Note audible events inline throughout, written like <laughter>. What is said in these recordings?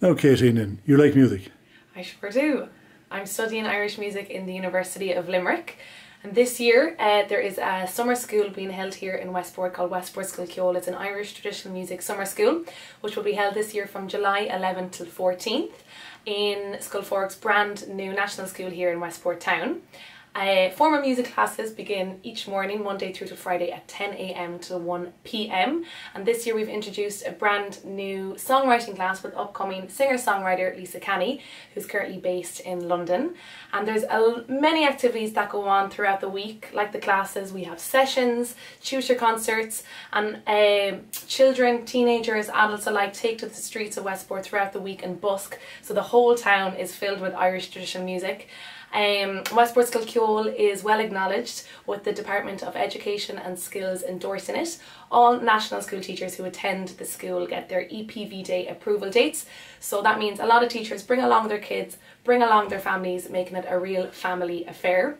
Katie, then, you like music. I sure do. I'm studying Irish music in the University of Limerick. And this year, uh, there is a summer school being held here in Westport called Westport School Ceol. It's an Irish traditional music summer school, which will be held this year from July 11th till 14th in Scoil Phadraig's brand new national school here in Westport town. Uh, formal music classes begin each morning, Monday through to Friday at 10am to 1pm. And this year we've introduced a brand new songwriting class with upcoming singer-songwriter Lisa Canny, who's currently based in London. And there's a, many activities that go on throughout the week, like the classes. We have sessions, tutor concerts, and uh, children, teenagers, adults alike take to the streets of Westport throughout the week and busk. So the whole town is filled with Irish traditional music. Um, Westport Ceol is well acknowledged with the Department of Education and Skills endorsing it. All national school teachers who attend the school get their EPV day approval dates. So that means a lot of teachers bring along their kids, bring along their families, making it a real family affair.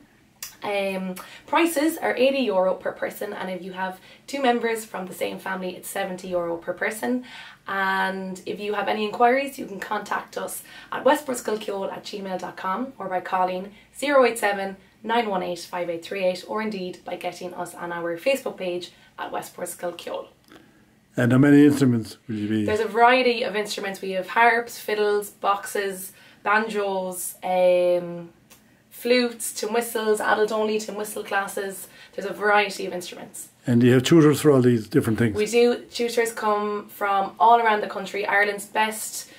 Um, prices are 80 euro per person and if you have two members from the same family it's 70 euro per person and if you have any inquiries you can contact us at westportschoolceol at gmail.com or by calling 087 918 5838 or indeed by getting us on our Facebook page at Westport And how many instruments will you be? There's a variety of instruments. We have harps, fiddles, boxes, banjos, um, flutes to whistles, adult only to whistle classes. There's a variety of instruments. And you have tutors for all these different things? We do. Tutors come from all around the country. Ireland's best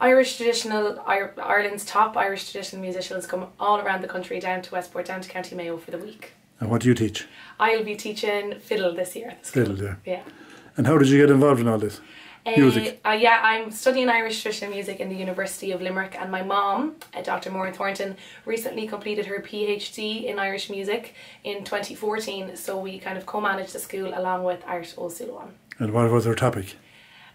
Irish traditional, Ireland's top Irish traditional musicians come all around the country down to Westport, down to County Mayo for the week. And what do you teach? I'll be teaching fiddle this year. Fiddle, yeah. Yeah. And how did you get involved in all this? Music. Uh, uh, yeah, I'm studying Irish traditional music in the University of Limerick, and my mom, uh, Dr. Maureen Thornton, recently completed her PhD in Irish music in 2014. So we kind of co-managed the school along with Art O'Sullivan. And what was her topic?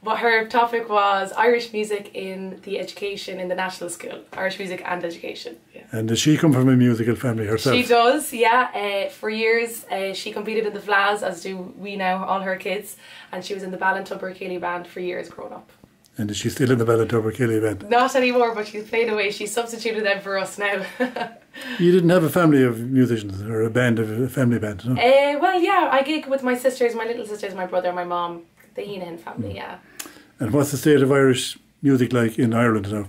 But her topic was Irish music in the education in the national school, Irish music and education. Yeah. And does she come from a musical family herself? She does, yeah. Uh, for years, uh, she competed in the Fleadhs, as do we now, all her kids, and she was in the Ballintubber Céilí band for years growing up. And is she still in the Ballintubber band? Not anymore, but she's played away. She substituted them for us now. <laughs> you didn't have a family of musicians or a band of a family band, no? Uh, well, yeah, I gig with my sisters, my little sisters, my brother, my mom, the Heneghan family, mm. yeah. And what's the state of Irish music like in Ireland now?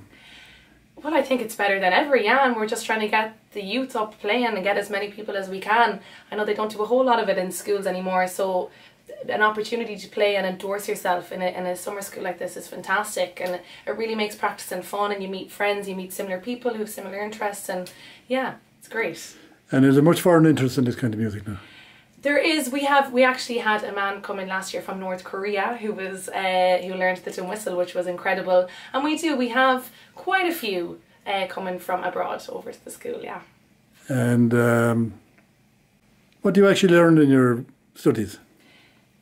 Well, I think it's better than ever, yeah, and we're just trying to get the youth up playing and get as many people as we can. I know they don't do a whole lot of it in schools anymore, so an opportunity to play and endorse yourself in a, in a summer school like this is fantastic and it really makes practicing fun and you meet friends, you meet similar people who have similar interests and yeah, it's great. And is there much foreign interest in this kind of music now? There is. We have. We actually had a man come in last year from North Korea who was uh, who learned the tin whistle, which was incredible. And we do. We have quite a few uh, coming from abroad over to the school. Yeah. And um, what do you actually learn in your studies?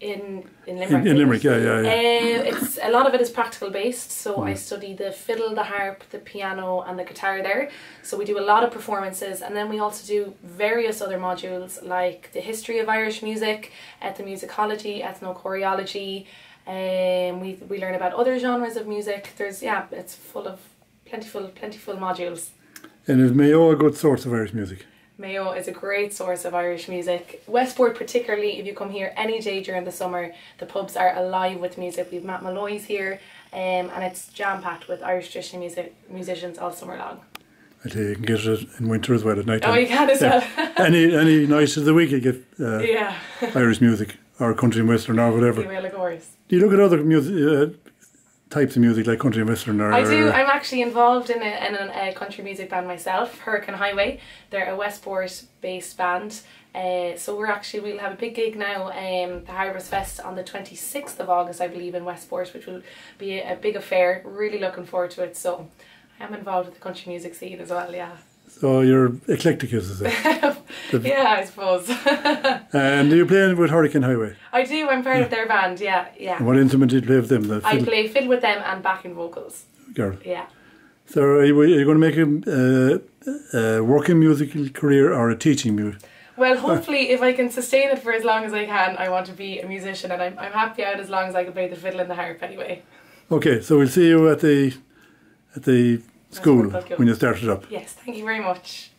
In in Limerick. In, in Limerick, yeah, yeah, yeah. Uh, it's a lot of it is practical based. So mm. I study the fiddle, the harp, the piano, and the guitar there. So we do a lot of performances, and then we also do various other modules like the history of Irish music, ethnomusicology, ethnochoreology. Um, we we learn about other genres of music. There's yeah, it's full of plentiful plentiful modules. And is Mayo a good source of Irish music? Mayo is a great source of Irish music. Westport, particularly, if you come here any day during the summer, the pubs are alive with music. We've Matt Molloy's here, um, and it's jam packed with Irish traditional music musicians all summer long. I tell you, you can get it in winter as well at night. Oh, you can as yeah. well. <laughs> any any night of the week, you get uh, yeah. <laughs> Irish music or country and western or whatever. You will, of course. Do you look at other music? Uh, types of music like country and western or I do. I'm actually involved in a, in a, a country music band myself Hurricane Highway. They're a Westport based band. Uh, so we're actually we'll have a big gig now um, the Harvest Fest on the 26th of August I believe in Westport which will be a, a big affair. Really looking forward to it. So I am involved with the country music scene as well yeah so you're eclectic, is <laughs> it? yeah, I suppose. <laughs> and do you play with Hurricane Highway? I do. I'm part yeah. of their band. Yeah, yeah. And what instrument do you play with them? The I play fiddle with them and backing vocals. Girl. Yeah. So are you, are you going to make a, uh, a working musical career or a teaching music? Well, <laughs> hopefully, if I can sustain it for as long as I can, I want to be a musician, and I'm, I'm happy out as long as I can play the fiddle and the harp anyway. Okay, so we'll see you at the at the school when you started up. Yes, thank you very much.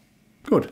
Good.